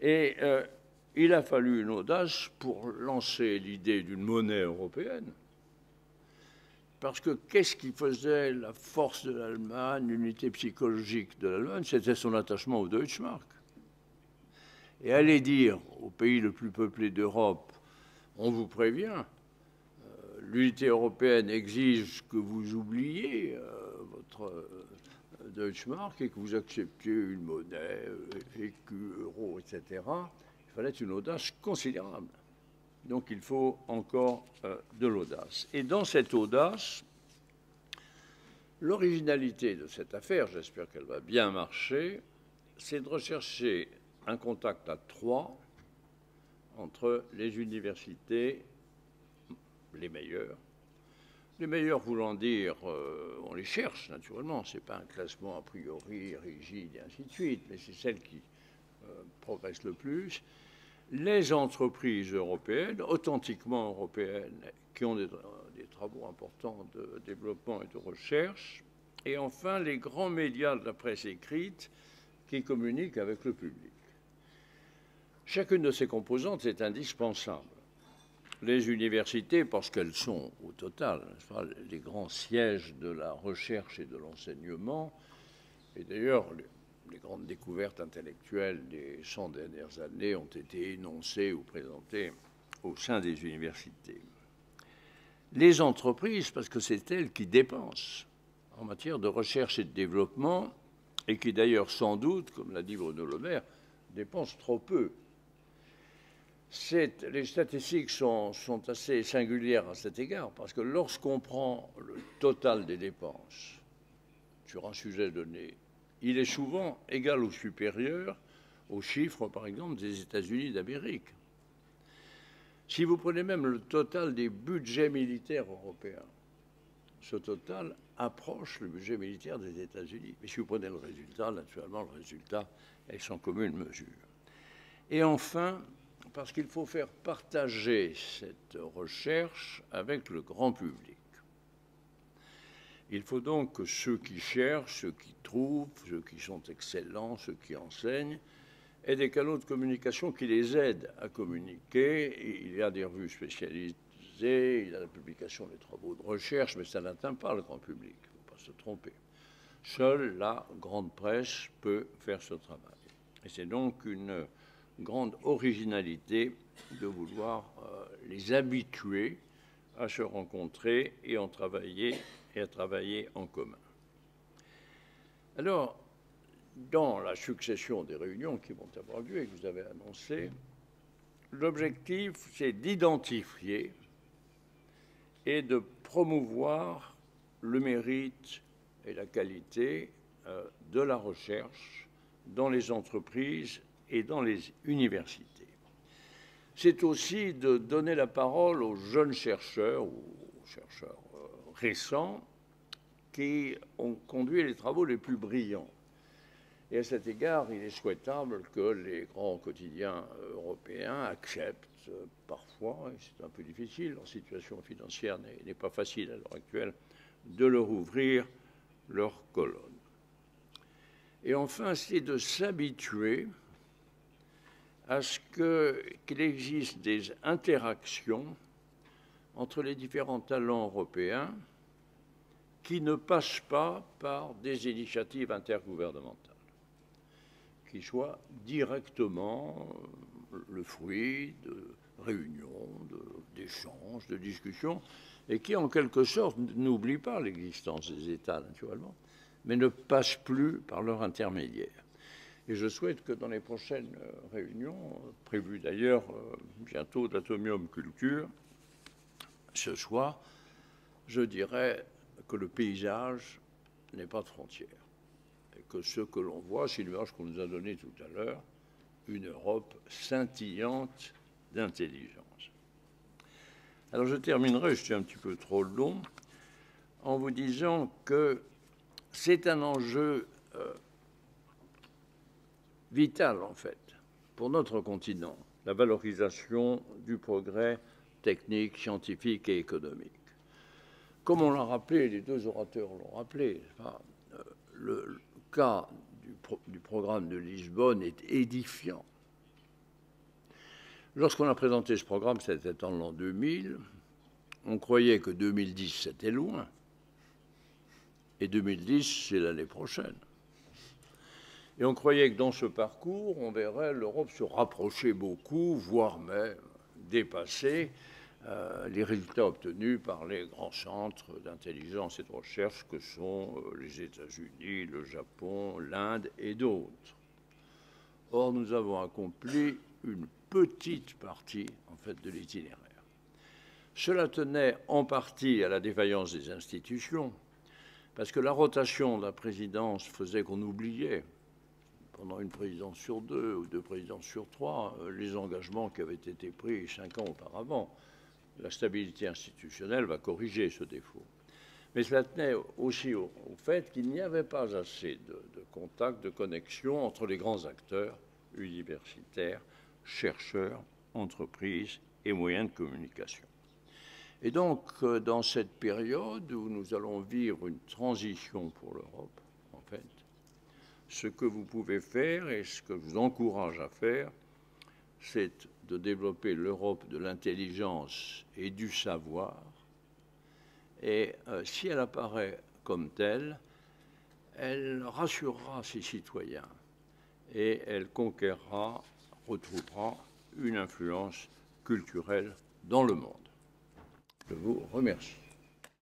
Et euh, il a fallu une audace pour lancer l'idée d'une monnaie européenne. Parce que qu'est-ce qui faisait la force de l'Allemagne, l'unité psychologique de l'Allemagne? C'était son attachement au Deutschmark. Et aller dire au pays le plus peuplé d'Europe, on vous prévient, euh, l'unité européenne exige que vous oubliez euh, votre Deutschmark et que vous acceptiez une monnaie, écu, euro, etc. Il fallait une audace considérable. Donc il faut encore de l'audace. Et dans cette audace, l'originalité de cette affaire, j'espère qu'elle va bien marcher, c'est de rechercher un contact à trois entre les universités, les meilleures, les meilleures voulant dire, euh, on les cherche naturellement, ce n'est pas un classement a priori rigide et ainsi de suite, mais c'est celles qui euh, progressent le plus. Les entreprises européennes, authentiquement européennes, qui ont des, travaux importants de développement et de recherche. Et enfin, les grands médias de la presse écrite qui communiquent avec le public. Chacune de ces composantes est indispensable. Les universités, parce qu'elles sont au total les grands sièges de la recherche et de l'enseignement, et d'ailleurs les, grandes découvertes intellectuelles des 100 dernières années ont été énoncées ou présentées au sein des universités. Les entreprises, parce que c'est elles qui dépensent en matière de recherche et de développement, et qui d'ailleurs sans doute, comme l'a dit Bruno Le Maire, dépensent trop peu les statistiques sont, assez singulières à cet égard, parce que lorsqu'on prend le total des dépenses sur un sujet donné, il est souvent égal ou supérieur aux chiffres, par exemple, des États-Unis d'Amérique. Si vous prenez même le total des budgets militaires européens, ce total approche le budget militaire des États-Unis. Mais si vous prenez le résultat, naturellement, le résultat est sans commune mesure. Et enfin, parce qu'il faut faire partager cette recherche avec le grand public. Il faut donc que ceux qui cherchent, ceux qui trouvent, ceux qui sont excellents, ceux qui enseignent, aient des canaux de communication qui les aident à communiquer. Il y a des revues spécialisées, il y a la publication des travaux de recherche, mais ça n'atteint pas le grand public, il ne faut pas se tromper. Seule la grande presse peut faire ce travail. Et c'est donc une grande originalité de vouloir euh, les habituer à se rencontrer et, travailler, et à travailler en commun. Alors, dans la succession des réunions qui vont avoir lieu et que vous avez annoncées, l'objectif, c'est d'identifier et de promouvoir le mérite et la qualité euh, de la recherche dans les entreprises et dans les universités. C'est aussi de donner la parole aux jeunes chercheurs ou aux chercheurs euh, récents qui ont conduit les travaux les plus brillants. Et à cet égard, il est souhaitable que les grands quotidiens euh, européens acceptent euh, parfois, et c'est un peu difficile, leur situation financière n'est pas facile à l'heure actuelle, de leur ouvrir leurs colonnes. Et enfin, c'est de s'habituer à ce qu'il existe des interactions entre les différents talents européens qui ne passent pas par des initiatives intergouvernementales, qui soient directement le fruit de réunions, d'échanges, de, discussions, et qui en quelque sorte n'oublient pas l'existence des États naturellement, mais ne passent plus par leur intermédiaire. Et je souhaite que dans les prochaines euh, réunions, prévues d'ailleurs euh, bientôt d'Atomium Culture, ce soit, je dirais que le paysage n'est pas de frontières. Et que ce que l'on voit, c'est l'image qu'on nous a donnée tout à l'heure, une Europe scintillante d'intelligence. Alors je terminerai, je suis un petit peu trop long, en vous disant que c'est un enjeu euh, vital en fait pour notre continent, la valorisation du progrès technique, scientifique et économique. Comme on l'a rappelé, les deux orateurs l'ont rappelé, euh, le cas du, du, programme de Lisbonne est édifiant. Lorsqu'on a présenté ce programme, c'était en l'an 2000, on croyait que 2010, c'était loin, et 2010, c'est l'année prochaine. Et on croyait que dans ce parcours, on verrait l'Europe se rapprocher beaucoup, voire même dépasser euh, les résultats obtenus par les grands centres d'intelligence et de recherche que sont euh, les États-Unis, le Japon, l'Inde et d'autres. Or, nous avons accompli une petite partie en fait de l'itinéraire. Cela tenait en partie à la défaillance des institutions, parce que la rotation de la présidence faisait qu'on oubliait pendant une présidence sur deux ou deux présidences sur trois euh, les engagements qui avaient été pris cinq ans auparavant. La stabilité institutionnelle va corriger ce défaut. Mais cela tenait aussi au, fait qu'il n'y avait pas assez de, de contact, de connexion entre les grands acteurs universitaires, chercheurs, entreprises et moyens de communication. Et donc, euh, dans cette période où nous allons vivre une transition pour l'Europe, ce que vous pouvez faire et ce que je vous encourage à faire, c'est de développer l'Europe de l'intelligence et du savoir. Et euh, si elle apparaît comme telle, elle rassurera ses citoyens et elle conquérera, retrouvera une influence culturelle dans le monde. Je vous remercie.